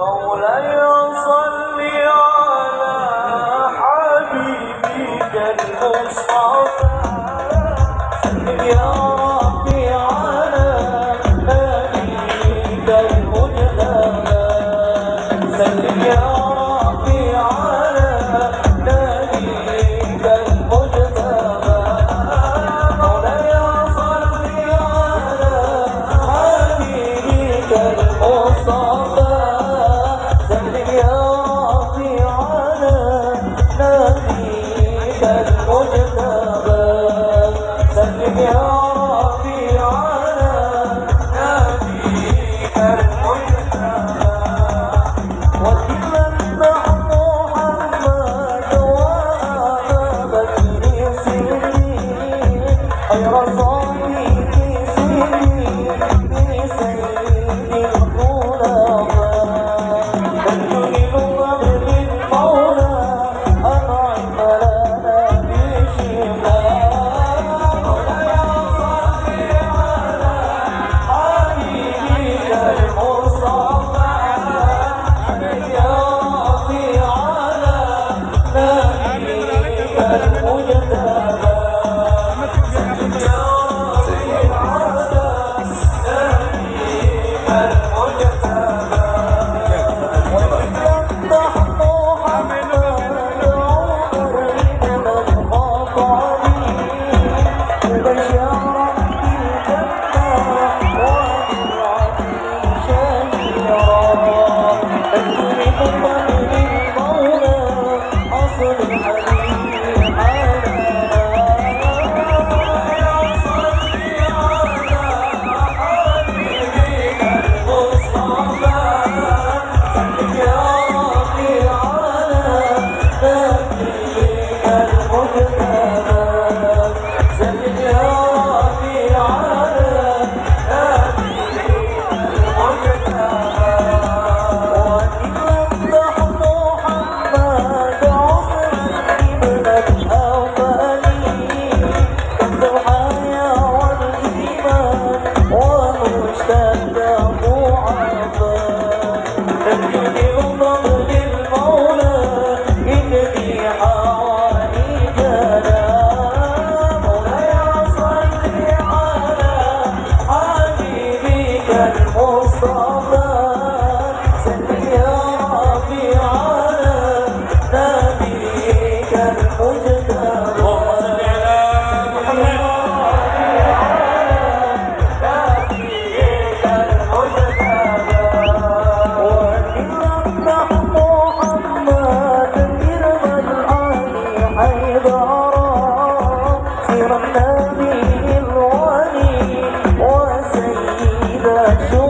مولاي صل على حبيبك المصطفى. يا ربي على آلك المجلى سلم يا Oh.